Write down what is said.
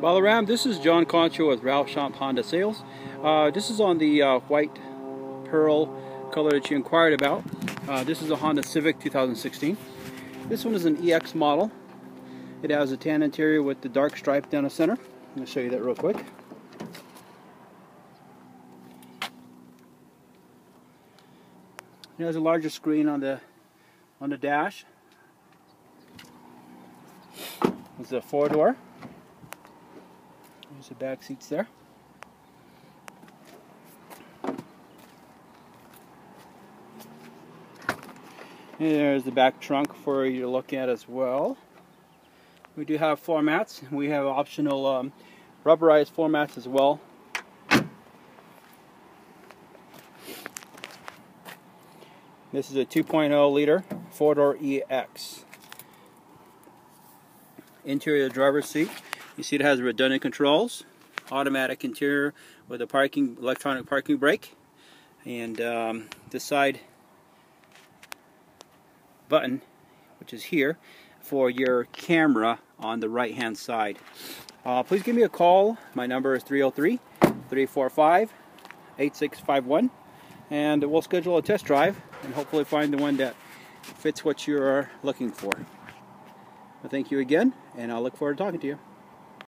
Balaram, this is John Concho with Ralph Schomp Honda Sales. Uh, this is on the uh, white pearl color that you inquired about. Uh, this is a Honda Civic 2016. This one is an EX model. It has a tan interior with the dark stripe down the center. I'm going to show you that real quick. It has a larger screen on the on the dash. It's a four door. There's the back seats there. There's the back trunk for you to look at as well. We do have floor mats. We have optional um, rubberized floor mats as well. This is a 2.0 liter four-door EX. Interior driver's seat. You see it has redundant controls, automatic interior with a parking electronic parking brake, and um, side button, which is here, for your camera on the right hand side. Uh, please give me a call. My number is 303 345 8651 and we'll schedule a test drive and hopefully find the one that fits what you're looking for. thank you again and I'll look forward to talking to you.